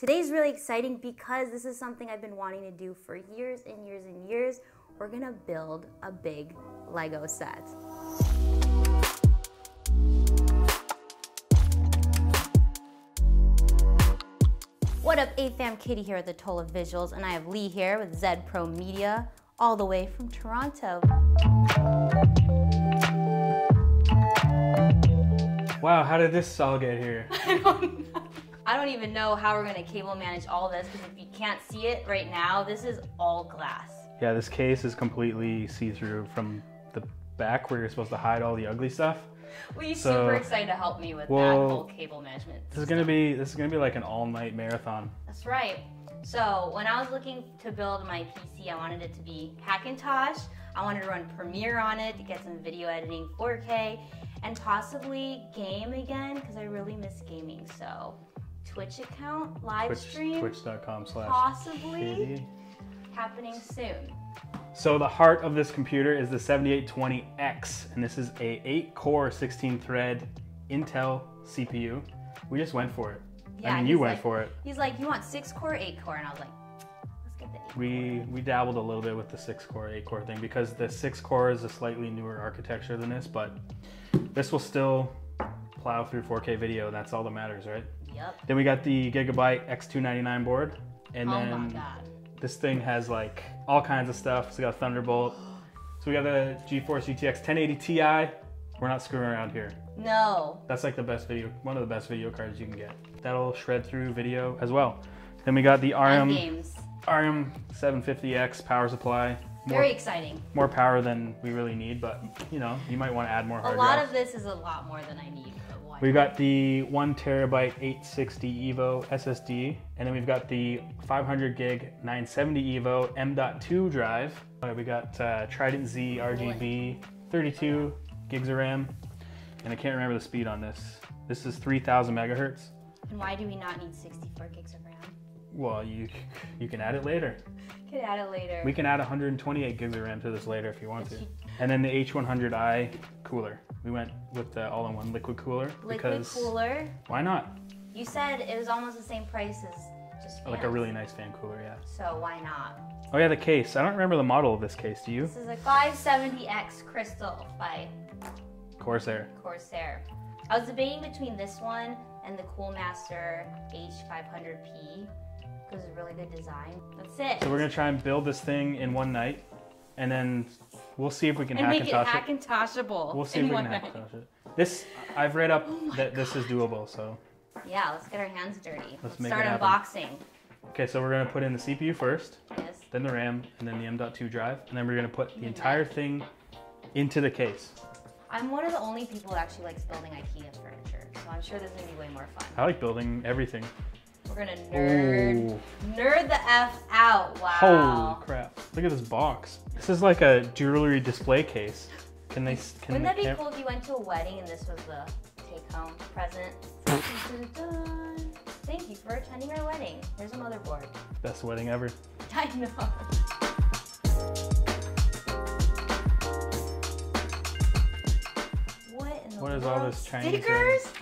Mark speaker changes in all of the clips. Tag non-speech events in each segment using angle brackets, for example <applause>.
Speaker 1: Today's really exciting because this is something I've been wanting to do for years and years and years. We're gonna build a big Lego set. What up, AFAM Kitty here at Atola Visuals, and I have Lee here with Zed Pro Media, all the way from Toronto.
Speaker 2: Wow, how did this all get here? <laughs>
Speaker 1: I don't know. I don't even know how we're gonna cable manage all this because if you can't see it right now, this is all glass.
Speaker 2: Yeah, this case is completely see-through from the back where you're supposed to hide all the ugly stuff.
Speaker 1: Well, you're
Speaker 2: So-
Speaker 1: super excited to help me with that whole cable management.
Speaker 2: This is gonna be this is gonna be like an all-night marathon.
Speaker 1: That's right. So when I was looking to build my PC, I wanted it to be Hackintosh. I wanted to run Premiere on it to get some video editing, 4K, and possibly game again because I really miss gaming. So Twitch account, live
Speaker 2: Twitch,
Speaker 1: stream,
Speaker 2: twitch.com slash
Speaker 1: possibly happening soon.
Speaker 2: So the heart of this computer is the 7820X, and this is a 8-core, 16-thread Intel CPU. We just went for it.
Speaker 1: Yeah,
Speaker 2: I mean, you went
Speaker 1: like-
Speaker 2: for it.
Speaker 1: He's like, you want six core, eight core, and I was like, let's get the eight.
Speaker 2: We we dabbled a little bit with the 6-core, 8-core thing because the 6-core is a slightly newer architecture than this, but this will still plow through 4K video, that's all that matters, right?
Speaker 1: Yep.
Speaker 2: Then we got the Gigabyte X299 board, and
Speaker 1: oh
Speaker 2: then this thing has like all kinds of stuff. It's got Thunderbolt. So we got the GeForce GTX 1080 Ti. We're not screwing around here.
Speaker 1: No.
Speaker 2: That's like the best video, one of the best video cards you can get. That'll shred through video as well. Then we got the RM. RM 750X power supply. More,
Speaker 1: Very exciting.
Speaker 2: more power than we really need, but you know, you might want to add more
Speaker 1: A lot of this is a lot more than I need.
Speaker 2: We've got the one terabyte 860 Evo SSD, and then we've got the 500 gig 970 Evo M.2 drive. Uh, we got uh, Trident Z RGB, 32 gigs of RAM, and I can't remember the speed on this. This is 3,000 megahertz.
Speaker 1: And why do we not need 64 gigs of RAM?
Speaker 2: Well, you you can add it later.
Speaker 1: Could add it later.
Speaker 2: We can add 128 gigs of RAM to this later if you want to. And then the H100i cooler. We went with the all-in-one liquid cooler
Speaker 1: Liquid
Speaker 2: because
Speaker 1: cooler.
Speaker 2: why not?
Speaker 1: You said it was almost the same price as just
Speaker 2: Like a really nice fan cooler, yeah.
Speaker 1: So why not?
Speaker 2: Oh yeah, the case. I don't remember the model of this case. Do you?
Speaker 1: This is a 570X Crystal by
Speaker 2: Corsair.
Speaker 1: Corsair. I was debating between this one and the Cooler Master H500P because it's a really good design. That's it.
Speaker 2: So we're gonna try and build this thing in one night, and then we'll see if we can hack
Speaker 1: and make it
Speaker 2: Hackintosh it.
Speaker 1: Hackintoshable.
Speaker 2: We'll see if we can
Speaker 1: night.
Speaker 2: Hackintosh it. This I've read up <gasps>
Speaker 1: Oh
Speaker 2: that this is doable. So
Speaker 1: Yeah, let's get our hands dirty.
Speaker 2: Let's make
Speaker 1: start
Speaker 2: it happen.
Speaker 1: unboxing.
Speaker 2: okay, so we're gonna put in the CPU first,
Speaker 1: Yes.
Speaker 2: then the RAM, and then the M.2 drive, and then we're gonna put the entire thing into the case.
Speaker 1: I'm one of the only people that actually likes building IKEA furniture, so I'm sure this is gonna be way more fun.
Speaker 2: I like building everything.
Speaker 1: We're gonna nerd,
Speaker 2: Ooh.
Speaker 1: nerd the f out. Wow.
Speaker 2: Holy crap! Look at this box. This is like a jewelry display case. Can they? Can
Speaker 1: Wouldn't that be cool if you went to a wedding and this was the take-home present? <laughs> Thank you for attending our wedding. Here's a motherboard.
Speaker 2: Best wedding ever. <laughs>
Speaker 1: I know. What in the
Speaker 2: What is all
Speaker 1: world?
Speaker 2: this Chinese
Speaker 1: Stickers?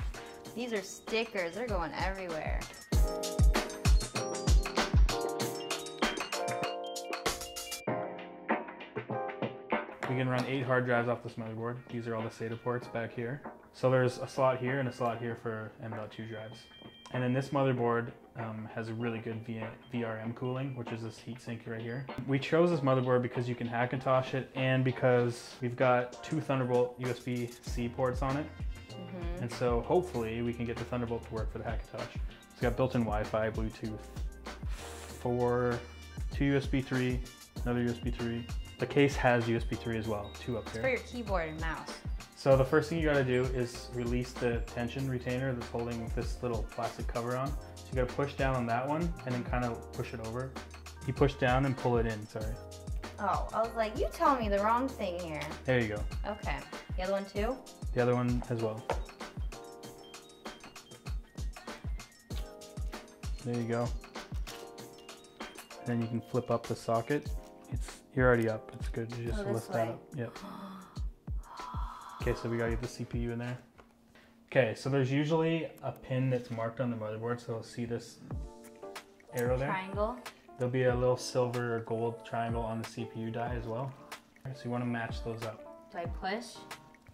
Speaker 1: These are stickers. They're going everywhere.
Speaker 2: Can run eight hard drives off this motherboard. These are all the SATA ports back here. So there's a slot here and a slot here for M.2 drives. And then this motherboard um, has a really good v- VRM cooling, which is this heatsink right here. We chose this motherboard because you can Hackintosh it and because we've got two Thunderbolt USB-C ports on it.
Speaker 1: Mm-hmm.
Speaker 2: And so hopefully we can get the Thunderbolt to work for the Hackintosh. It's got built-in Wi-Fi, Bluetooth, four, two USB 3, another USB 3. The case has USB 3 as well, two up here.
Speaker 1: For your keyboard and mouse.
Speaker 2: So the first thing you gotta do is release the tension retainer that's holding this little plastic cover on. So you gotta push down on that one and then kind of push it over. You push down and pull it in, sorry.
Speaker 1: Oh, I was like, you telling me the wrong thing here.
Speaker 2: There you go.
Speaker 1: Okay. The other one too?
Speaker 2: The other one as well. There you go. Then you can flip up the socket. It's you're already up. It's good. You just
Speaker 1: Oh,
Speaker 2: lift that up. Yep. Okay, so we gotta get the CPU in there. Okay, so there's usually a pin that's marked on the motherboard, so you'll see this arrow there.
Speaker 1: Triangle.
Speaker 2: There'll be a little silver or gold triangle on the CPU die as well. So you want to match those up.
Speaker 1: Do I push?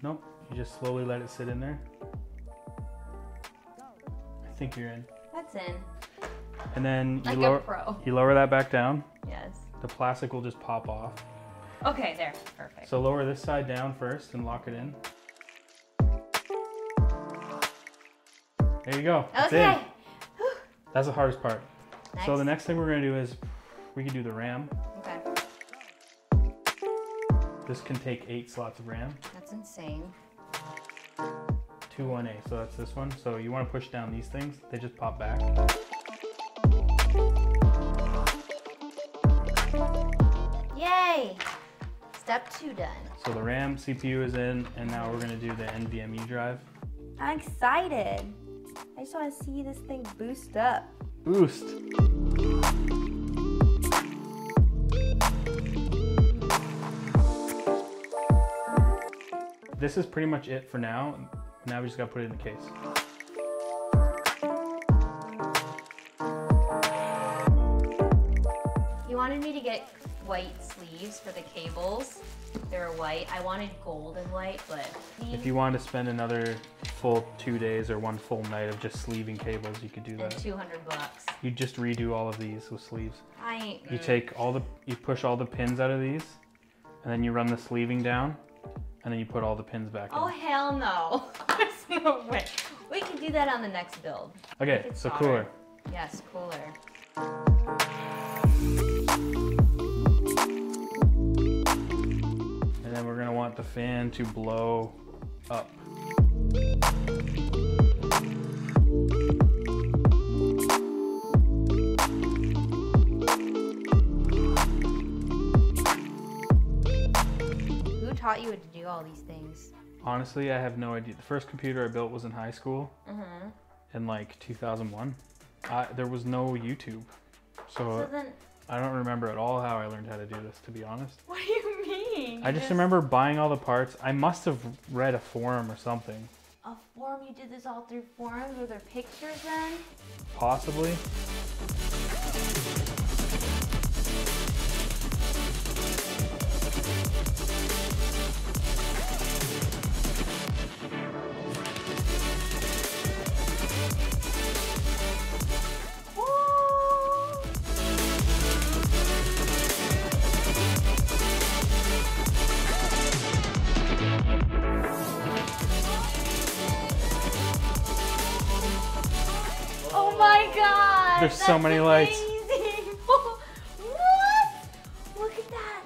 Speaker 2: Nope, you just slowly let it sit in there. I think you're in.
Speaker 1: That's in.
Speaker 2: And then you
Speaker 1: Like
Speaker 2: lower
Speaker 1: pro.
Speaker 2: you lower that back down. The plastic will just pop off.
Speaker 1: Okay, there. Perfect.
Speaker 2: So lower this side down first and lock it in. There you go. In.
Speaker 1: okay.
Speaker 2: That's the hardest part. So the next thing we're gonna do is we can do the RAM.
Speaker 1: Okay.
Speaker 2: This can take eight slots of RAM.
Speaker 1: That's insane.
Speaker 2: Two 1A, so that's this one. So you want to push down these things, they just pop back.
Speaker 1: Yay! Step two done.
Speaker 2: So the RAM, CPU is in, and now we're gonna do the NVMe drive.
Speaker 1: I'm excited. I just want to see this thing boost up.
Speaker 2: Boost! This is pretty much it for now. Now we just gotta put it in the case.
Speaker 1: You wanted me to get white sleeves for the cables. They're white. I wanted gold and white, but
Speaker 2: If you wanted to spend another full two days or one full night of just sleeving cables, you could do
Speaker 1: and
Speaker 2: that.
Speaker 1: 200 bucks.
Speaker 2: You just redo all of these with sleeves.
Speaker 1: I ain't.
Speaker 2: You take all the, you push all the pins out of these, and then you run the sleeving down, and then you put all the pins back
Speaker 1: Oh
Speaker 2: in.
Speaker 1: hell no! <laughs> There's no way. We can do that on the next build.
Speaker 2: Okay, so cooler.
Speaker 1: Yes, cooler.
Speaker 2: And we're gonna want the fan to blow up.
Speaker 1: Who taught you to do all these things?
Speaker 2: Honestly, I have no idea. The first computer I built was in high school
Speaker 1: Mm-hmm.
Speaker 2: in like 2001. I, there was no YouTube, so
Speaker 1: So then,
Speaker 2: I don't remember at all how I learned how to do this, to be honest.
Speaker 1: what do you mean?
Speaker 2: I just remember buying all the parts. I must have read a forum or something,
Speaker 1: a forum. You did this all through forums. Were there pictures then?
Speaker 2: possibly.
Speaker 1: Oh my god!
Speaker 2: There's so many lights. <laughs>
Speaker 1: what? Look at that!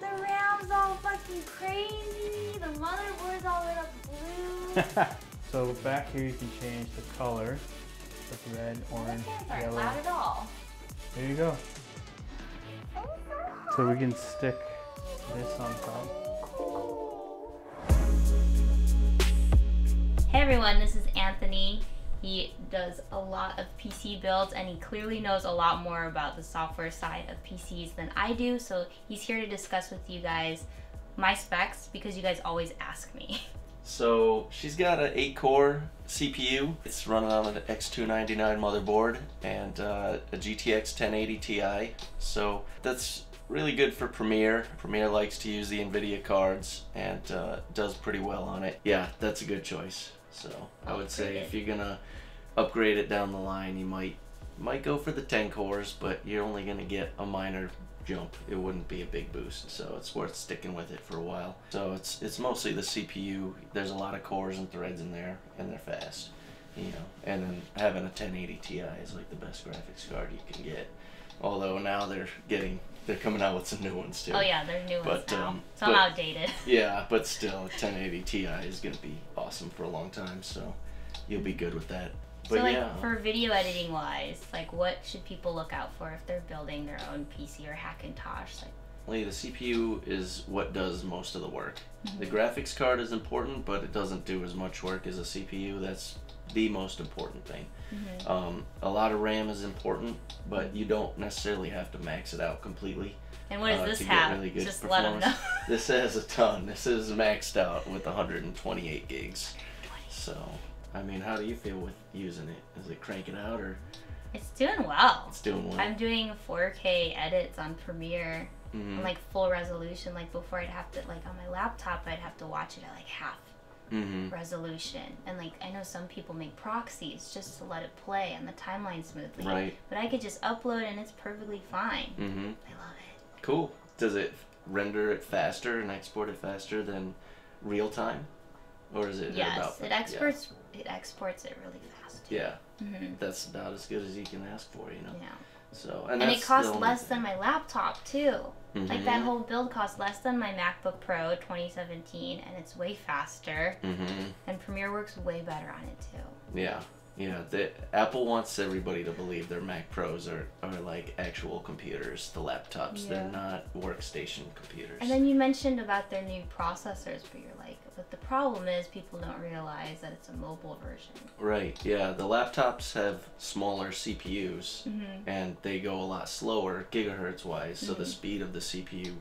Speaker 1: The RAM's all fucking crazy. The motherboard's all lit up <laughs> blue.
Speaker 2: so back here you can change the color. With red, orange,
Speaker 1: The fans aren't
Speaker 2: yellow.
Speaker 1: at all.
Speaker 2: There you go. So we can stick this on top.
Speaker 1: Hey everyone, this is Anthony. He does a lot of PC builds and he clearly knows a lot more about the software side of PCs than I do. So he's here to discuss with you guys my specs because you guys always ask me. <laughs>
Speaker 3: So she's got an 8 core CPU. It's running on an X299 motherboard and uh, a GTX 1080 Ti. So that's really good for Premiere. Premiere likes to use the NVIDIA cards and uh, does pretty well on it. Yeah, that's a good choice. So I would say if you're gonna upgrade it down the line, you might might go for the 10 cores, but you're only gonna get a minor jump. It wouldn't be a big boost, so it's worth sticking with it for a while. So it's it's mostly the CPU. There's a lot of cores and threads in there, and they're fast, you know. And then having a 1080 Ti is like the best graphics card you can get. Although now they're getting they're coming out with some new ones too.
Speaker 1: Oh yeah, they're new ones
Speaker 3: But,
Speaker 1: now.
Speaker 3: um,
Speaker 1: so I'm
Speaker 3: but-
Speaker 1: outdated.
Speaker 3: Yeah, but still, 1080 Ti is gonna be awesome for a long time, so you'll be good with that. But
Speaker 1: so like
Speaker 3: yeah,
Speaker 1: for video editing wise, like what should people look out for if they're building their own PC or Hackintosh? Like
Speaker 3: the CPU is what does most of the work. The mm-hmm. graphics card is important, but it doesn't do as much work as a CPU. That's the most important thing. Um, a lot of RAM is important, but you don't necessarily have to max it out completely.
Speaker 1: and what does
Speaker 3: uh,
Speaker 1: this have?
Speaker 3: really good
Speaker 1: Just let them know. <laughs>
Speaker 3: This has a ton. This is maxed out with 128 gigs. So, I mean, how do you feel with using it? Is it cranking out or?
Speaker 1: It's doing well.
Speaker 3: It's doing well.
Speaker 1: I'm doing 4K edits on Premiere
Speaker 3: Mhm.
Speaker 1: on like full resolution. Like before, I'd have to like on my laptop, I'd have to watch it at like half
Speaker 3: Mhm.
Speaker 1: resolution. And like I know some people make proxies just to let it play on the timeline smoothly.
Speaker 3: Right.
Speaker 1: But I could just upload and it's perfectly fine.
Speaker 3: Mhm.
Speaker 1: I love it.
Speaker 3: Cool. Does it render it faster and export it faster than real time, or is it
Speaker 1: Yes,
Speaker 3: about
Speaker 1: it exports it exports it really fast.
Speaker 3: Yeah,
Speaker 1: hmm
Speaker 3: that's about as good as you can ask for, you know.
Speaker 1: Yeah.
Speaker 3: So
Speaker 1: And,
Speaker 3: and,
Speaker 1: it costs less
Speaker 3: thing.
Speaker 1: than my laptop too. Like that
Speaker 3: Mhm.
Speaker 1: whole build costs less than my MacBook Pro 2017, and it's way faster.
Speaker 3: Mhm.
Speaker 1: And Premiere works way better on it too.
Speaker 3: Yeah, yeah. The, Apple wants everybody to believe their Mac Pros are, are like actual computers. The laptops,
Speaker 1: Yeah.
Speaker 3: they're not workstation computers.
Speaker 1: And then you mentioned about their new processors, but you're like, but the problem is people don't realize that it's a mobile version.
Speaker 3: right. Yeah. The laptops have smaller CPUs,
Speaker 1: Mm-hmm.
Speaker 3: and they go a lot slower gigahertz wise. So the
Speaker 1: Mhm.
Speaker 3: speed of the CPU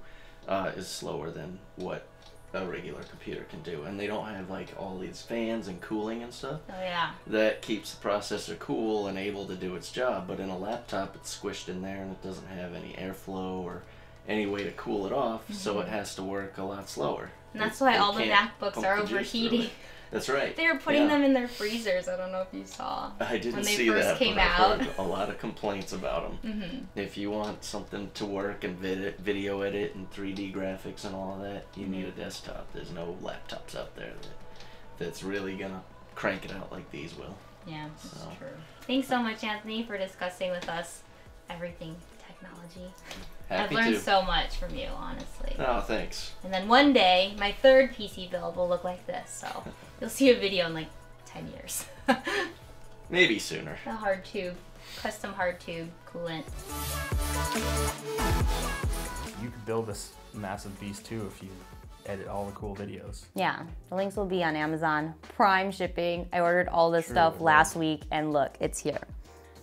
Speaker 3: uh, is slower than what a regular computer can do, and they don't have like all these fans and cooling and stuff.
Speaker 1: Oh yeah.
Speaker 3: that keeps the processor cool and able to do its job. But in a laptop, it's squished in there and it doesn't have any airflow or any way to cool it off, so it has to work a lot slower.
Speaker 1: And that's why all the MacBooks are
Speaker 3: the juice through
Speaker 1: overheating.
Speaker 3: That's right.
Speaker 1: They were putting
Speaker 3: Yeah.
Speaker 1: them in their freezers. I don't know if you saw.
Speaker 3: I didn't
Speaker 1: when they
Speaker 3: see
Speaker 1: first
Speaker 3: that,
Speaker 1: came out.
Speaker 3: A lot of complaints about them.
Speaker 1: Mm-hmm.
Speaker 3: If you want something to work and vid- video edit and 3D graphics and all of that, you need a desktop. There's no laptops out there that that's really gonna crank it out like these will.
Speaker 1: Yeah, that's
Speaker 3: So.
Speaker 1: true. Thanks so much, Anthony, for discussing with us everything technology. I've learned
Speaker 3: to.
Speaker 1: so much from you, honestly.
Speaker 3: Oh, thanks.
Speaker 1: And then one day, my third PC build will look like this. So <laughs> you'll see a video in like 10 years. <laughs>
Speaker 3: Maybe sooner.
Speaker 1: the hard tube, custom hard tube coolant.
Speaker 2: You could build this massive beast too if you edit all the cool videos.
Speaker 4: Yeah, the links will be on Amazon Prime shipping. I ordered all this
Speaker 2: True.
Speaker 4: stuff last week, and look, it's here.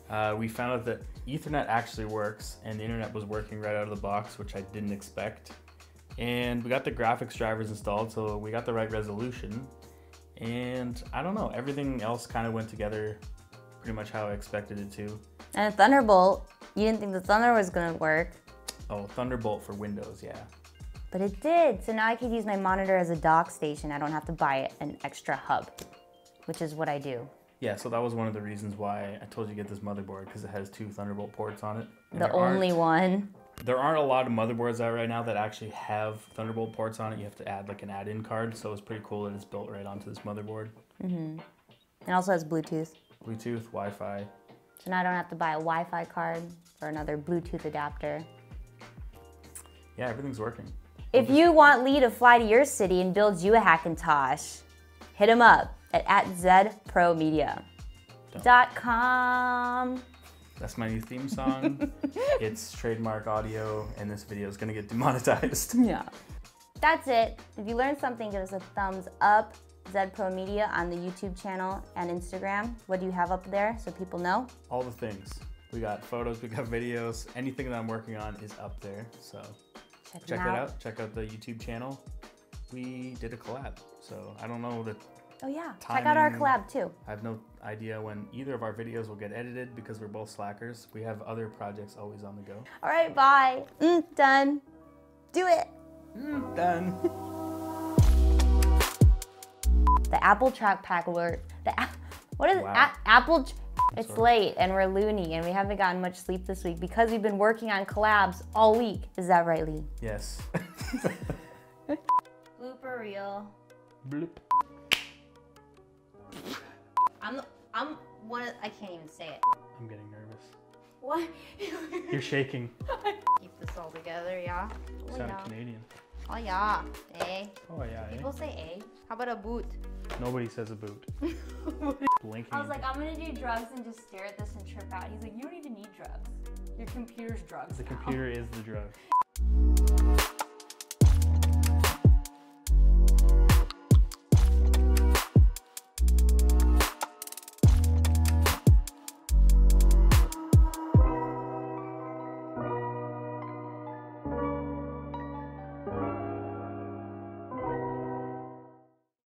Speaker 2: Uh, we found out that Ethernet actually works, and the internet was working right out of the box, which I didn't expect. And we got the graphics drivers installed, so we got the right resolution. And I don't know, everything else kind of went together pretty much how I expected it to.
Speaker 4: And a Thunderbolt, you didn't think the Thunder was gonna work,
Speaker 2: Oh, Thunderbolt for Windows, yeah.
Speaker 4: but it did. So now I could use my monitor as a dock station. I don't have to buy an extra hub, which is what I do.
Speaker 2: Yeah, so that was one of the reasons why I told you to get this motherboard because it has two Thunderbolt ports on it.
Speaker 4: The only one.
Speaker 2: There aren't a lot of motherboards out right now that actually have Thunderbolt ports on it. You have to add like an add-in card, so it's pretty cool that it's built right onto this motherboard. Mhm.
Speaker 4: It also has Bluetooth.
Speaker 2: Bluetooth, Wi-Fi.
Speaker 4: So now I don't have to buy a Wi-Fi card or another Bluetooth adapter.
Speaker 2: Yeah, everything's working.
Speaker 4: If you want Lee to fly to your city and build you a Hackintosh, hit him up at, at zedpromedia.com.
Speaker 2: That's my new theme song. <laughs> it's trademark audio, and this video is gonna get demonetized. <laughs>
Speaker 4: Yeah. That's it. If you learned something, give us a thumbs up. Zed Pro Media on the YouTube channel and Instagram. What do you have up there so people know?
Speaker 2: All the things. We got photos, we got videos. Anything that I'm working on is up there. So
Speaker 4: Check,
Speaker 2: check that out. Check out the YouTube channel. We did a collab. So I don't know that
Speaker 4: Oh yeah. Check out our collab too.
Speaker 2: I have no idea when either of our videos will get edited because we're both slackers. We have other projects always on the go.
Speaker 4: All right, bye. Mm, done. Do it.
Speaker 2: Done. <laughs>
Speaker 4: The Apple Trackpad alert. The app. What is it?
Speaker 2: Wow.
Speaker 4: A- Apple. It's
Speaker 2: sorry.
Speaker 4: late and we're loony and we haven't gotten much sleep this week because we've been working on collabs all week. Is that right, Lee?
Speaker 2: yes. <laughs>
Speaker 1: Blooper reel.
Speaker 2: Bloop.
Speaker 1: I'm I'm one of, I can't even say it.
Speaker 2: I'm getting nervous.
Speaker 1: What?
Speaker 2: You're shaking. <laughs>
Speaker 1: Keep this all together, yeah?
Speaker 2: You
Speaker 1: Oh
Speaker 2: sound
Speaker 1: yeah.
Speaker 2: Canadian.
Speaker 1: Oh yeah. Eh.
Speaker 2: Oh yeah. eh?
Speaker 1: People say eh. How about a boot?
Speaker 2: Nobody says a boot. <laughs> Blinking.
Speaker 4: I was like, I'm gonna do drugs and just stare at this and trip out. He's like, you don't even need drugs. Your computer's drugs.
Speaker 2: the
Speaker 4: now."
Speaker 2: computer is the drug. <laughs>